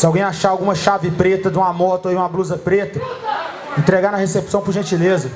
Se alguém achar alguma chave preta de uma moto ou uma blusa preta, entregar na recepção por gentileza.